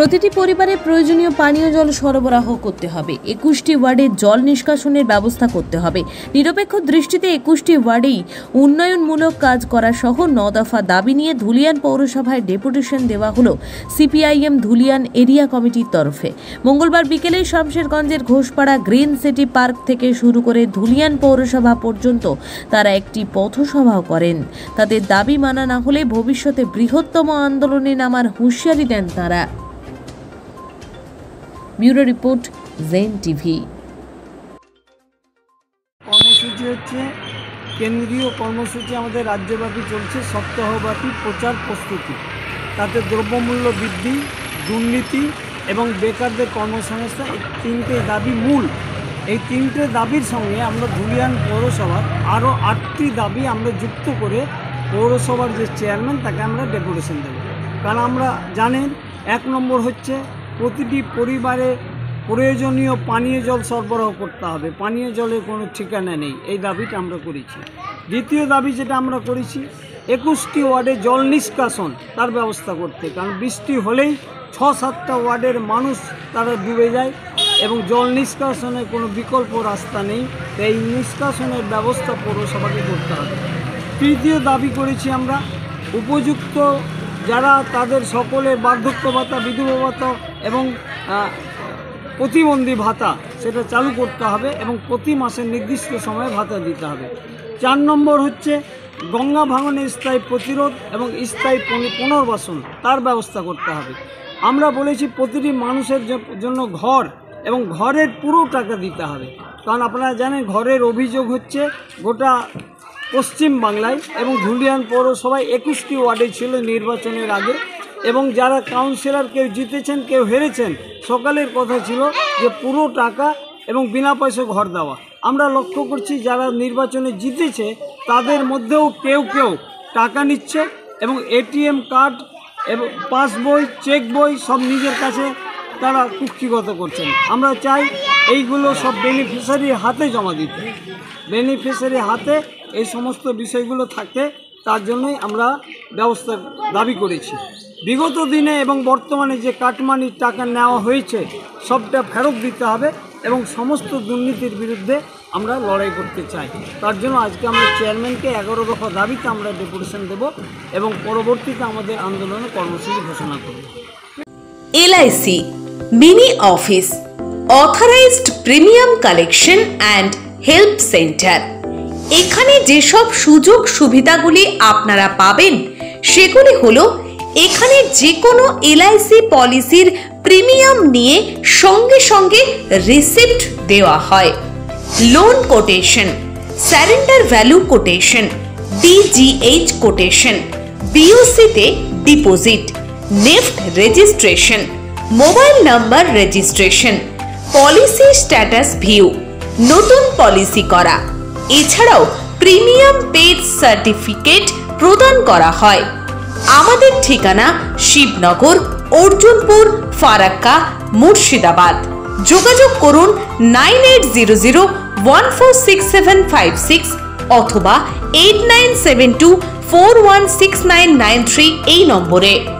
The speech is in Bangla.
প্রতিটি পরিবারে প্রয়োজনীয় পানীয় জল সরবরাহ করতে হবে। একুশটি ওয়ার্ডে জল নিষ্কাশনের ব্যবস্থা করতে হবে। নিরপেক্ষ দৃষ্টিতে একুশটি ওয়ার্ডেই উন্নয়নমূলক কাজ করা সহ ন দফা দাবি নিয়ে ধুলিয়ান পৌরসভায় ডেপুটেশন দেওয়া হলো সিপিআইএম ধুলিয়ান এরিয়া কমিটির তরফে। মঙ্গলবার বিকেলে শামশেরগঞ্জের ঘোষপাড়া গ্রিন সিটি পার্ক থেকে শুরু করে ধুলিয়ান পৌরসভা পর্যন্ত তারা একটি পথসভাও করেন। তাদের দাবি মানা না হলে ভবিষ্যতে বৃহত্তম আন্দোলনে নামার হুঁশিয়ারি দেন তারা। Bureau report Zen TV. কর্মসূচি হচ্ছে, কেন্দ্রীয় কর্মসূচি আমাদের রাজ্যব্যাপী চলছে, সপ্তাহব্যাপী প্রচার প্রস্তুতি। তাতে দ্রব্যমূল্য বৃদ্ধি, দুর্নীতি এবং বেকারদের কর্মসংস্থান এই তিনটে দাবি মূল। এই তিনটে দাবির সঙ্গে আমরা ধুলিয়ান পৌরসভার আরও আটটি দাবি আমরা যুক্ত করে পৌরসভার যে চেয়ারম্যান, তাকে আমরা ডেকোরেশন দেব। কারণ আমরা জানেন, এক নম্বর হচ্ছে প্রতিটি পরিবারে প্রয়োজনীয় পানীয় জল সরবরাহ করতে হবে। পানীয় জলের কোনো ঠিকানা নেই। এই দাবিটা আমরা করেছি। দ্বিতীয় দাবি যেটা আমরা করেছি, একুশটি ওয়ার্ডে জল নিষ্কাশন তার ব্যবস্থা করতে। কারণ বৃষ্টি হলেই ছ সাতটা ওয়ার্ডের মানুষ তারা ডুবে যায় এবং জল নিষ্কাশনের কোনো বিকল্প রাস্তা নেই। এই নিষ্কাশনের ব্যবস্থা পৌরসভাকে করতে হবে। তৃতীয় দাবি করেছি আমরা, উপযুক্ত যারা তাদের সকলে বার্ধক্য ভাতা, বিধবা ভাতা এবং প্রতিবন্ধী ভাতা সেটা চালু করতে হবে এবং প্রতি মাসে নির্দিষ্ট সময়ে ভাতা দিতে হবে। চার নম্বর হচ্ছে গঙ্গা ভাঙনের স্থায়ী প্রতিরোধ এবং স্থায়ী পুনর্বাসন, তার ব্যবস্থা করতে হবে। আমরা বলেছি প্রতিটি মানুষের জন্য ঘর এবং ঘরের পুরো টাকা দিতে হবে। কারণ আপনারা জানেন ঘরের অভিযোগ হচ্ছে গোটা পশ্চিম বাংলায় এবং ধুলিয়ান পৌরসভায় একুশটি ওয়ার্ডে ছিল নির্বাচনের আগে। এবং যারা কাউন্সিলর কেউ জিতেছেন, কেউ হেরেছেন, সকালের কথা ছিল যে পুরো টাকা এবং বিনা পয়সা ঘর দেওয়া। আমরা লক্ষ্য করছি যারা নির্বাচনে জিতেছে, তাদের মধ্যেও কেউ কেউ টাকা নিচ্ছে এবং এটিএম কার্ড এবং পাসবই চেক বই সব নিজের কাছে তারা কুক্ষিগত করছেন। আমরা চাই এইগুলো সব বেনিফিশিয়ারির হাতে জমা দিতে। বেনিফিশিয়ারি হাতে এই সমস্ত বিষয়গুলো থাকে, তার জন্যই আমরা ব্যবস্থা দাবি করেছি। বিগত দিনে এবং বর্তমানে যে কাটমানির টাকা নেওয়া হয়েছে, সবটা ফেরত দিতে হবে এবং সমস্ত দুর্নীতির বিরুদ্ধে আমরা লড়াই করতে চাই। তার জন্য আজকে আমরা চেয়ারম্যানকে এগারো দফা দাবিতে আমরা ডেপুটেশন দেব এবং পরবর্তীতে আমাদের আন্দোলনে কর্মসূচি ঘোষণা করব। LIC mini office, authorised premium collection and help centre. এখানে যেসব সুযোগ সুবিধাগুলি আপনারা পাবেন, সেগুলি হলো এখানে যে কোনো এলআইসি পলিসির প্রিমিয়াম নিয়ে সঙ্গে সঙ্গে রিসিপ্ট দেওয়া হয়। Loan quotation, surrender value quotation, DGH quotation বিওসিতে deposit, NEFT registration, mobile number registration, policy status view, নতুন পলিসি করা। এছাড়াও প্রিমিয়াম পেড সার্টিফিকেট প্রদান করা হয়। আমাদের ঠিকানা শিবনগর, অর্জুনপুর, ফারাক্কা, মুর্শিদাবাদ। যোগাযোগ করুন nine eight zero zero one four six seven five six অথবা eight nine seven two four one six nine nine three এই নম্বরে।